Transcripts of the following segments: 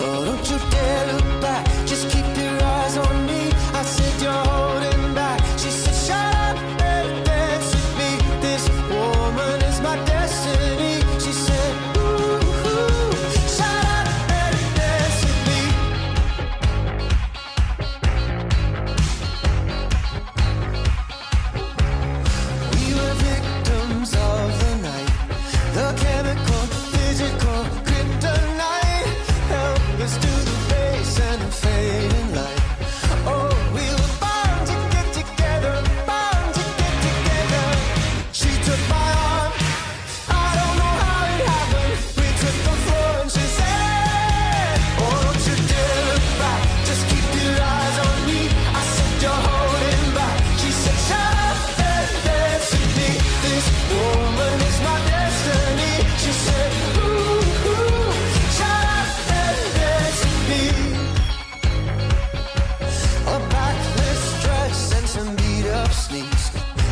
Oh, don't you dare look back. Just keep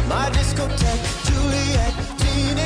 My discotheque, Juliet, teenage